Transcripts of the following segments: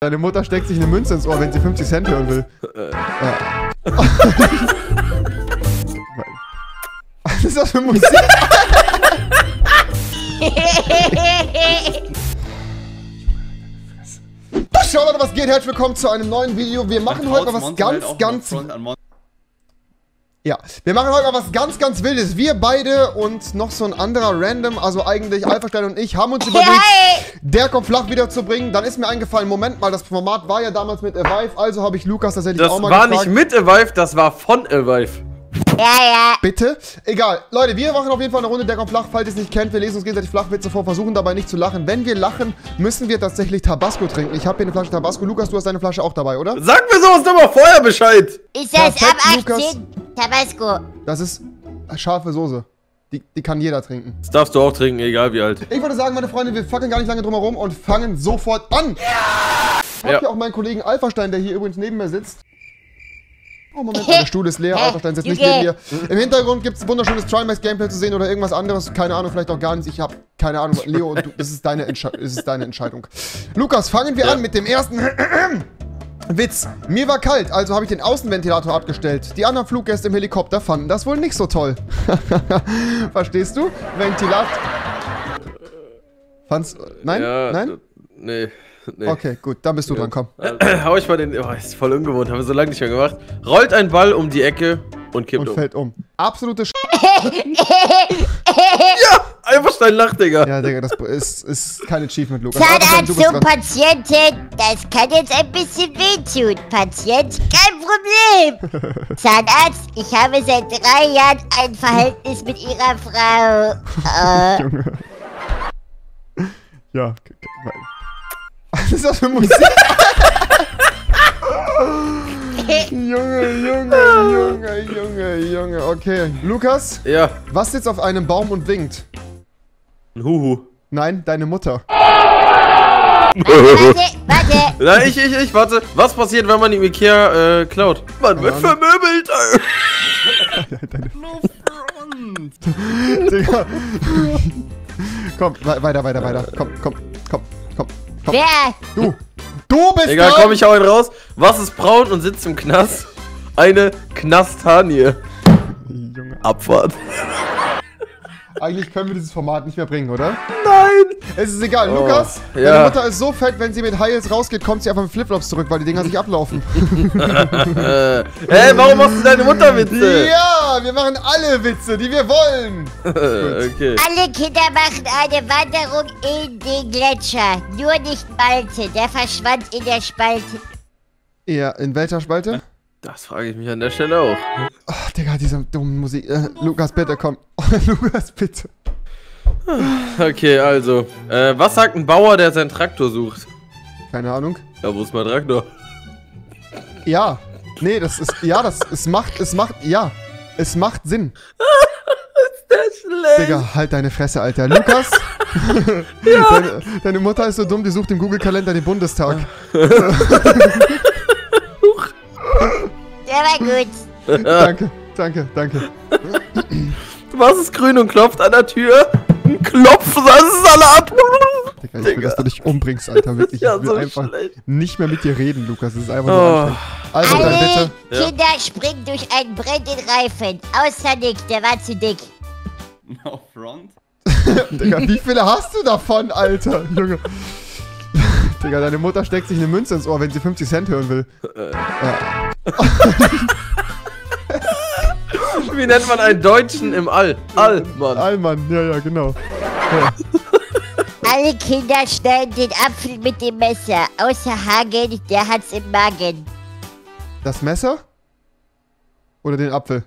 Deine Mutter steckt sich eine Münze ins Ohr, wenn sie 50 Cent hören will. Äh. Ja. Was ist das für Musik? Schau Leute, was geht? Herzlich willkommen zu einem neuen Video. Wir machen heute mal was ganz, ganz... Ja, wir machen heute mal was ganz, ganz Wildes. Wir beide und noch so ein anderer Random, also eigentlich Alpha und ich, haben uns überlegt, der kommt flach wiederzubringen. Dann ist mir eingefallen, Moment mal, das Format war ja damals mit Avive, also habe ich Lukas tatsächlich Das auch mal war gefragt. nicht mit Avive, das war von Avive. Ja, ja. Bitte? Egal. Leute, wir machen auf jeden Fall eine Runde Der kommt flach. Falls ihr es nicht kennt, wir lesen uns gegenseitig Flachwitze vor, versuchen dabei nicht zu lachen. Wenn wir lachen, müssen wir tatsächlich Tabasco trinken. Ich habe hier eine Flasche Tabasco. Lukas, du hast deine Flasche auch dabei, oder? Sag mir sowas doch mal vorher Bescheid. Ist das Perfekt, ab 18? Lukas. Tabasco. Das ist scharfe Soße. Die, die kann jeder trinken. Das darfst du auch trinken, egal wie alt. Ich würde sagen, meine Freunde, wir fackeln gar nicht lange drum herum und fangen sofort an. Ich habe Ja. hier auch meinen Kollegen Alphastein, der hier übrigens neben mir sitzt. Oh, Moment, der Stuhl ist leer. Alphastein sitzt nicht neben mir. Im Hintergrund gibt es ein wunderschönes Trimax-Gameplay zu sehen oder irgendwas anderes. Keine Ahnung, vielleicht auch gar nichts. Ich habe keine Ahnung. Leo, du, das, ist deine Entsche das ist deine Entscheidung. Lukas, fangen wir Ja. an mit dem ersten Witz. Mir war kalt, also habe ich den Außenventilator abgestellt. Die anderen Fluggäste im Helikopter fanden das wohl nicht so toll. Verstehst du? Ventilat... Fand's... Nein? Ja, Nein? Nee. Nee. Okay, gut, dann bist du dran, komm. Hau ich mal den. Oh, ist voll ungewohnt, haben wir so lange nicht mehr gemacht. Rollt ein Ball um die Ecke und kippt Und um. fällt um. Absolute Sch Ja! Einverstein lacht, Digga. Ja, Digga, das ist, ist kein Achievement, Lukas. Zahnarzt zum dran. Patienten. Das kann jetzt ein bisschen wehtun. Patient, kein Problem. Zahnarzt, ich habe seit drei Jahren ein Verhältnis mit Ihrer Frau. Äh, Junge. Ja. k- k- Was ist das für Musik? Junge, Junge, Junge, Junge, Junge. Okay. Lukas, Ja. was sitzt auf einem Baum und winkt? Ein Huhu. Nein, deine Mutter. warte, warte. Na, ich, ich, ich, warte. Was passiert, wenn man die Ikea äh, klaut? Man wird vermöbelt. deine Digga. komm, we weiter, weiter, weiter. Komm, komm, komm, komm, komm. Wer? Du. Du bist Egal, komm, ich hau ihn raus. Was ist braun und sitzt im Knast? Eine Knastanie. Junge. Abfahrt. Eigentlich können wir dieses Format nicht mehr bringen, oder? Nein! Es ist egal, Oh, Lukas. Deine ja. Mutter ist so fett, wenn sie mit High Heels rausgeht, kommt sie einfach mit Flipflops zurück, weil die Dinger sich ablaufen. Hey, warum machst du deine Mutterwitze? ja, wir machen alle Witze, die wir wollen. okay. Alle Kinder machen eine Wanderung in den Gletscher. Nur nicht Malte. Der verschwand in der Spalte. Ja, in welcher Spalte? Das frage ich mich an der Stelle auch. Ach, Digga, diese dumme Musik. Äh, Lukas, bitte, komm. Lukas, bitte. Okay, also. Äh, was sagt ein Bauer, der seinen Traktor sucht? Keine Ahnung. Ja, wo ist mein Traktor? Ja. Nee, das ist, ja, das, es macht, es macht, ja. Es macht Sinn. Der ist schlecht. Digga, halt deine Fresse, Alter. Lukas? deine, deine Mutter ist so dumm, die sucht im Google-Kalender den Bundestag. Der war gut. Danke, danke, danke. Was ist grün und klopft an der Tür? Ein Klopf, das ist alle ab. Digga, ich will, dass du dich umbringst, Alter. Wirklich. Ja, ich will so einfach schlecht. nicht mehr mit dir reden, Lukas. Das ist einfach nur Oh. anstrengend. Also dann Alle bitte. Ja. Kinder springen durch einen brennenden Reifen. Außer Nick, der war zu dick. No front. Digga, wie viele hast du davon, Alter? Junge. Digga, deine Mutter steckt sich eine Münze ins Ohr, wenn sie 50 Cent hören will. Ja. Wie nennt man einen Deutschen im All? All, Mann. Allmann, ja, ja, genau. Alle Kinder schneiden den Apfel mit dem Messer. Außer Hagen, der hat's im Magen. Das Messer? Oder den Apfel?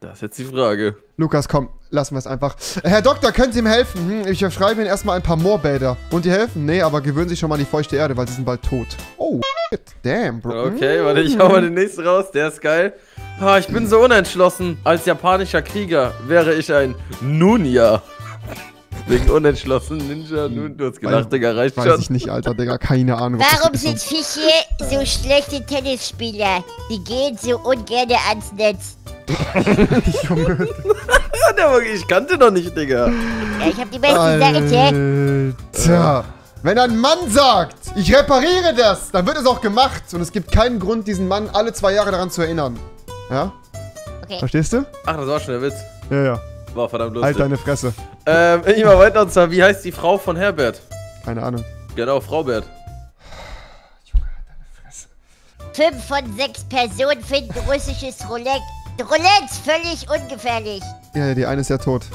Das ist jetzt die Frage. Lukas, komm, lassen wir es einfach. Herr Doktor, können Sie ihm helfen? Hm, ich verschreibe Ihnen erstmal ein paar Moorbäder. Und die helfen? Nee, aber gewöhnen sich schon mal an die feuchte Erde, weil sie sind bald tot. Oh, shit. Damn, bro. Okay, warte, ich hau mal den nächsten raus. Der ist geil. Ah, ich bin so unentschlossen. Als japanischer Krieger wäre ich ein Nunja. Wegen unentschlossen Ninja. Nun, du hast gelacht, Digga, reicht Weiß schon. ich nicht, Alter, Digga. Keine Ahnung. Warum sind ist. Fische so schlechte Tennisspieler? Die gehen so ungern ans Netz. Junge. Der war- ich kannte noch nicht, Digga. Ja, ich hab die beste Seite. Alter. Wenn ein Mann sagt, ich repariere das, dann wird es auch gemacht. Und es gibt keinen Grund, diesen Mann alle zwei Jahre daran zu erinnern. Ja? Okay. Verstehst du? Ach, das war schon der Witz. Ja, ja. War verdammt lustig. Halt deine Fresse. Ähm, ich mal weiter und zwar, wie heißt die Frau von Herbert? Keine Ahnung. Genau, Frau Bert. Fünf von sechs Personen finden russisches Roulette. Roulette völlig ungefährlich. Ja, ja, die eine ist ja tot.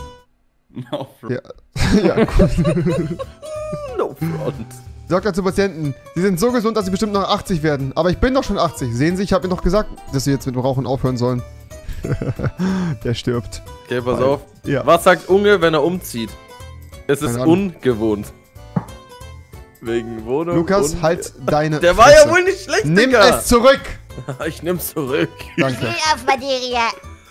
No front. Ja, ja gut. No front. Sagt er zu Patienten, sie sind so gesund, dass sie bestimmt noch 80 werden. Aber ich bin doch schon 80. Sehen Sie, ich habe Ihnen doch gesagt, dass Sie jetzt mit dem Rauchen aufhören sollen. Der stirbt. Okay, pass auf. Ja. Was sagt Unge, wenn er umzieht? Es ist ungewohnt. Wegen Wohnung. Lukas, und- halt deine Der war Fresse. ja wohl nicht schlecht, Nimm Digga. es zurück! Ich nehm's zurück. Ich Danke. will auf Madeira.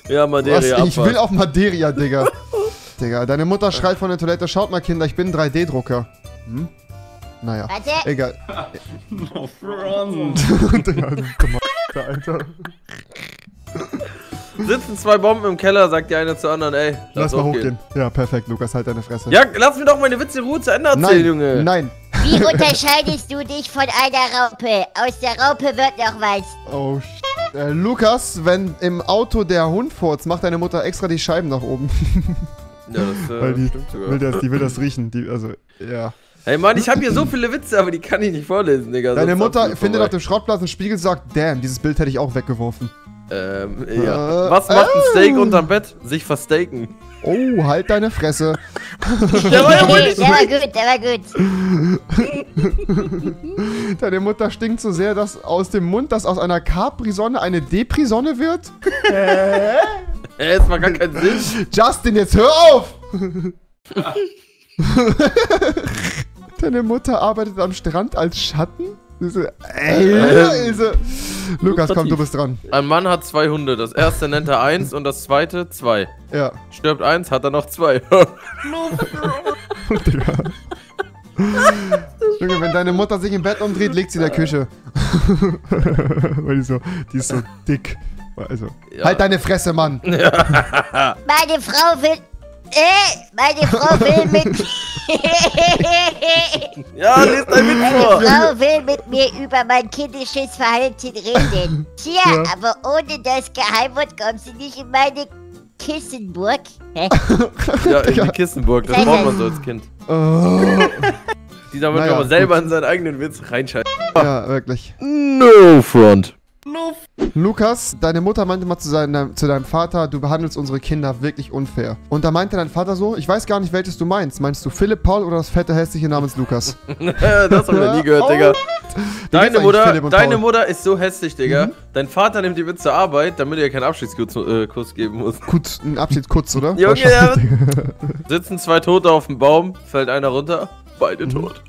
Ja, Was? Madeira Ich will auf Madeira, Digga. Digga, deine Mutter schreit von der Toilette, schaut mal Kinder, ich bin 3D-Drucker. Hm? Naja, Warte. egal. No front. Digga, mal, Alter. Sitzen zwei Bomben im Keller, sagt die eine zur anderen, ey, Lass mal hochgehen. hochgehen. Ja, perfekt, Lukas, halt deine Fresse. Ja, lass mir doch meine Witze in Ruhe zu Ende erzählen, nein, Junge. nein. Wie unterscheidest du dich von einer Raupe? Aus der Raupe wird noch was. Oh, sh äh, Lukas, wenn im Auto der Hund furzt, macht deine Mutter extra die Scheiben nach oben. Ja, das äh, Weil die stimmt sogar. will, das, die will das riechen. Die, also, ja. Hey Mann, ich habe hier so viele Witze, aber die kann ich nicht vorlesen, Digga. Deine sonst Mutter findet auf dem Schrottplatz einen Spiegel und sagt, damn, dieses Bild hätte ich auch weggeworfen. Ähm, ja. Äh, Was macht ein äh. Steak unterm Bett? Sich verstaken. Oh, halt deine Fresse. Der war der war gut, der war gut. Deine Mutter stinkt so sehr, dass aus dem Mund, dass aus einer Capri-Sonne eine Depri-Sonne wird? Ey, es macht gar keinen Sinn. Justin, jetzt hör auf! Deine Mutter arbeitet am Strand als Schatten? Diese, ey, diese. Lukas, komm, du bist dran. Ein Mann hat zwei Hunde. Das erste nennt er eins und das zweite zwei. Ja. Stirbt eins, hat er noch zwei. Digga. Junge, wenn deine Mutter sich im Bett umdreht, liegt sie in der Küche. Weil die so, die ist so dick. Also, Ja. halt deine Fresse, Mann. Meine Frau will. Äh, meine Frau will mit. ja, lest ein Witz Meine vor. Frau will mit mir über mein kindisches Verhalten reden. Tja, Ja. aber ohne das Geheimwort kommt sie nicht in meine Kissenburg. Hä? Ja, in die Kissenburg. Das braucht man so als Kind. Oh, Die damit Naja, aber selber gut. in seinen eigenen Witz reinschalten. ja, wirklich. No front. Lukas, deine Mutter meinte mal zu, seinem, zu deinem Vater, du behandelst unsere Kinder wirklich unfair. Und da meinte dein Vater so, ich weiß gar nicht, welches du meinst. Meinst du Philipp, Paul oder das fette, hässliche namens Lukas? das haben wir nie gehört, Oh. Digga. Deine Mutter, deine? Mhm. Mutter ist so hässlich, Digga. Dein Vater nimmt die mit zur Arbeit, damit er keinen Abschiedskuss äh, geben muss. Gut, ein Abschiedskutz, oder? Junge, Wahrscheinlich. Sitzen zwei Tote auf dem Baum, fällt einer runter, beide Mhm. tot.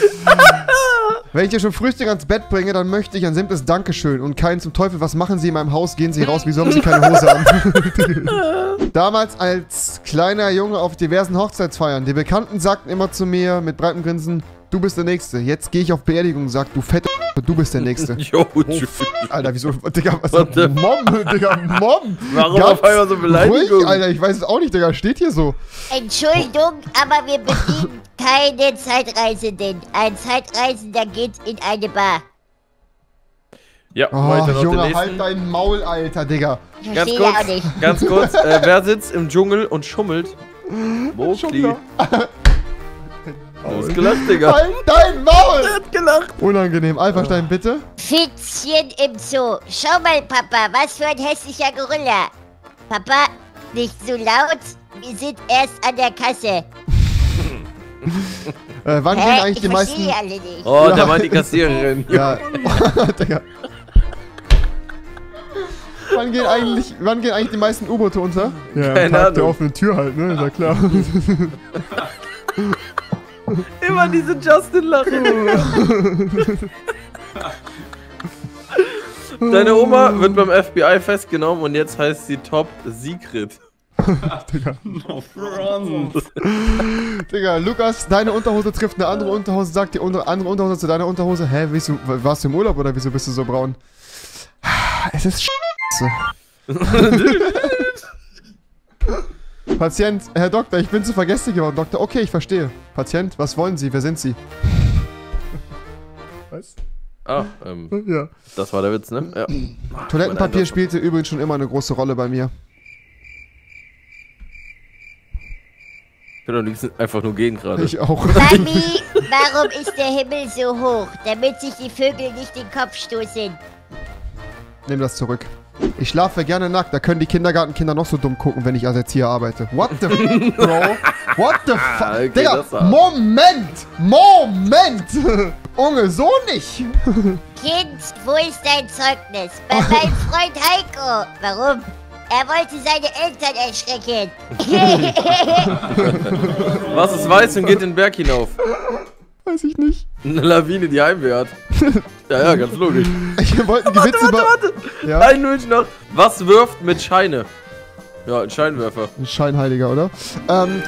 Wenn ich dir schon Frühstück ans Bett bringe, dann möchte ich ein simples Dankeschön und kein zum Teufel, was machen Sie in meinem Haus? Gehen Sie raus, wieso haben Sie keine Hose an? Damals als kleiner Junge auf diversen Hochzeitsfeiern, die Bekannten sagten immer zu mir mit breitem Grinsen, du bist der Nächste. Jetzt gehe ich auf Beerdigung und sag, du fette du bist der Nächste. Jo, tschüss. Alter, wieso, Digga, was the- Mom, Digga, Mom. Warum Ganz auf einmal so Beleidigung? Ruhig, Alter, ich weiß es auch nicht, Digga, steht hier so. Entschuldigung, aber wir bedienen keine Zeitreisenden. Ein Zeitreisender geht in eine Bar. Ja, Oh, weiter noch Junge, halt dein Maul, Alter, Digga. Ich Ganz verstehe kurz, auch nicht. ganz kurz, äh, wer sitzt im Dschungel und schummelt? Mowgli. Du hast gelacht, Digga. Halt dein Maul! hat gelacht. Unangenehm. Alphastein, bitte. Fitzchen im Zoo. Schau mal, Papa, was für ein hässlicher Gorilla. Papa, nicht so laut. Wir sind erst an der Kasse. Äh, wann gehen eigentlich Ich die meisten... alle nicht. Oh, Ja. der meint die Kassiererin. Ja. Digga. Wann gehen eigentlich, wann gehen eigentlich die meisten U-Boote unter? Ja, Keine Tag der Ahnung. offenen Tür halt, ne? Ist ja klar. Immer diese Justin-Lachen. Deine Oma wird beim FBI festgenommen und jetzt heißt sie Top Secret. Digga. No front. Digga, Lukas, deine Unterhose trifft eine andere Unterhose, sagt die unter, andere Unterhose zu deiner Unterhose, hä, wieso, warst du im Urlaub oder wieso bist du so braun? Es ist scheiße. Patient, Herr Doktor, ich bin zu vergesslich geworden. Doktor, okay, ich verstehe. Patient, was wollen Sie? Wer sind Sie? Was? Ah, ähm, Ja. das war der Witz, ne? Ja. Toilettenpapier spielte übrigens schon immer eine große Rolle bei mir. Ich will am liebsten einfach nur gehen gerade. Ich auch. Mami, warum ist der Himmel so hoch? Damit sich die Vögel nicht den Kopf stoßen. Nimm das zurück. Ich schlafe gerne nackt, da können die Kindergartenkinder noch so dumm gucken, wenn ich als Erzieher arbeite. What the f, Bro? What the fuck? Okay, Digga, Moment! Moment! Unge, so nicht! Kind, wo ist dein Zeugnis? Bei meinem Freund Heiko. Warum? Er wollte seine Eltern erschrecken. Was ist weiß und geht den Berg hinauf? Weiß ich nicht. Eine Lawine, die Heimweh hat. Ja, ja, ganz logisch. Ich wollte einen Gewitz über... Ja, Ein Nullchen noch. Was wirft mit Scheine? Ja, ein Scheinwerfer. ein Scheinheiliger, oder? Ähm,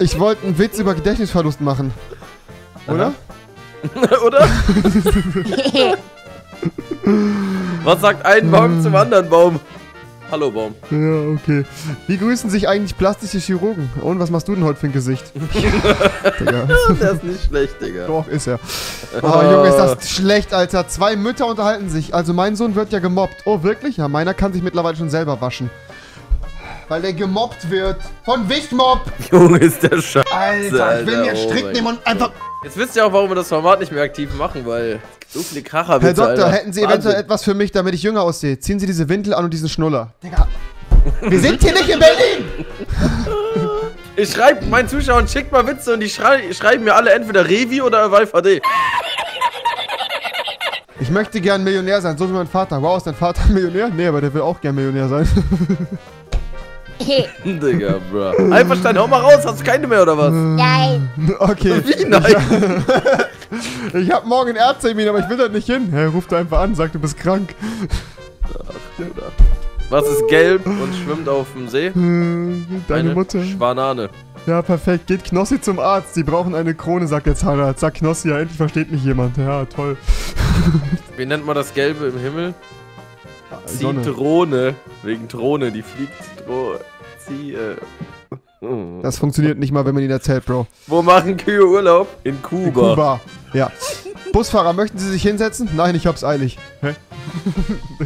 ich wollte einen Witz über Gedächtnisverlust machen. Oder? Oder? Was sagt ein Baum zum anderen Baum? Hallo Baum. Ja, okay. Wie grüßen sich eigentlich plastische Chirurgen? Und was machst du denn heute für ein Gesicht? Digga. Der ist nicht schlecht, Digga. Doch, ist er. Oh, Junge, ist das schlecht, Alter. Zwei Mütter unterhalten sich. Also mein Sohn wird ja gemobbt. Oh, wirklich? Ja, meiner kann sich mittlerweile schon selber waschen. Weil der gemobbt wird. Von Wichtmob. Junge, ist der Scheiße. Alter, ich will mir oh Strick mein nehmen und einfach... Jetzt wisst ihr auch, warum wir das Format nicht mehr aktiv machen, weil so viele Kracher Herr Doktor, Alter. hätten Sie eventuell Wahnsinn. etwas für mich, damit ich jünger aussehe? Ziehen Sie diese Windel an und diesen Schnuller. Digga. Wir sind hier nicht in Berlin! Ich schreibe meinen Zuschauern, schickt mal Witze und die schrei schreiben mir alle entweder Revi oder HD. Ich möchte gern Millionär sein, so wie mein Vater. Wow, ist dein Vater Millionär? Nee, aber der will auch gern Millionär sein. Digga, bro. Einverstanden, hau mal raus, hast du keine mehr oder was? Nein. Okay. Wie nein? Ich hab morgen einen Ärztetermin, aber ich will da nicht hin. Hä, ruf da einfach an, sag, du bist krank. Was ist gelb und schwimmt auf dem See? Äh, Deine Eine Mutter. Schwanane. Ja, perfekt. Geht Knossi zum Arzt. Sie brauchen eine Krone, sagt der Zahnarzt. Sag Knossi, ja, endlich versteht mich jemand. Ja, toll. Wie nennt man das Gelbe im Himmel? Sonne. Zitrone. Wegen Drohne, die fliegt. Dro Zie äh. Hm. Das funktioniert nicht mal, wenn man ihn erzählt, Bro. Wo machen Kühe Urlaub? In Kuba. Kuba. Ja. Busfahrer, möchten Sie sich hinsetzen? Nein, ich hab's eilig. Hä?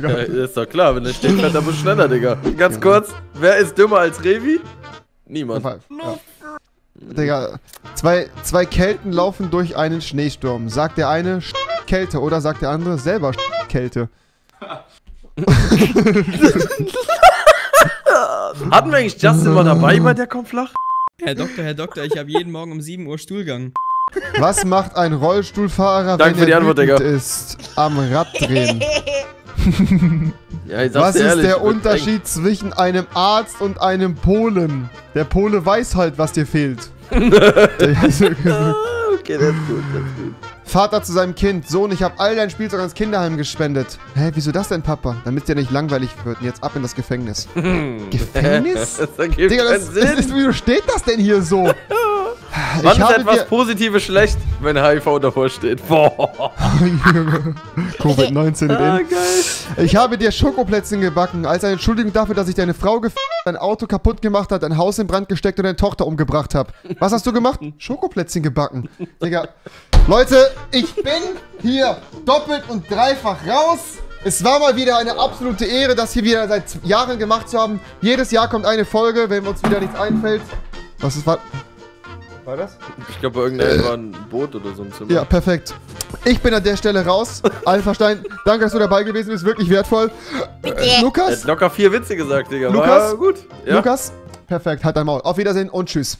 Ja, ist doch klar, wenn der steht, fährt er schneller, Digga. Ganz kurz, wer ist dümmer als Revi? Niemand. Ja. Digga, zwei, zwei Kelten laufen durch einen Schneesturm. Sagt der eine Sch- Kälte oder sagt der andere selber Sch- Kälte? Hatten wir eigentlich Justin mal dabei bei der kommt flach? Herr Doktor, Herr Doktor, ich habe jeden Morgen um 7 Uhr Stuhlgang. Was macht ein Rollstuhlfahrer, Danke wenn für die er Antwort, wütend Digga. ist? Am Rad drehen. Ja, ich sag's Was dir ist ehrlich, der Unterschied zwischen einem Arzt und einem Polen? Der Pole weiß halt, was dir fehlt. Der- Okay, das ist gut, das ist gut. Vater zu seinem Kind. Sohn, ich habe all dein Spielzeug ans Kinderheim gespendet. Hä, wieso das denn, Papa? Damit dir nicht langweilig wird. Und jetzt ab in das Gefängnis. Gefängnis? Das ergibt Digga, das, das Sinn. ist, wieso steht das denn hier so? Wann ist habe etwas Positives schlecht, wenn HIV davor steht? Boah. Covid-19 Ah, geil. Ich habe dir Schokoplätzchen gebacken, als eine Entschuldigung dafür, dass ich deine Frau gef dein Auto kaputt gemacht hat, dein Haus in Brand gesteckt und deine Tochter umgebracht habe. Was hast du gemacht? Schokoplätzchen gebacken. Digga. Leute, ich bin hier doppelt und dreifach raus. Es war mal wieder eine absolute Ehre, das hier wieder seit Jahren gemacht zu haben. Jedes Jahr kommt eine Folge, wenn uns wieder nichts einfällt. Was ist, war, war das? Ich glaube, irgendein war ein Boot oder so ein Zimmer. Ja, perfekt. Ich bin an der Stelle raus. Einverstanden. Danke, dass du dabei gewesen bist. Wirklich wertvoll. Äh, Lukas? hat locker vier Witze gesagt, Digga. Lukas? War gut. Ja. Lukas? Perfekt. Halt dein Maul. Auf Wiedersehen und tschüss.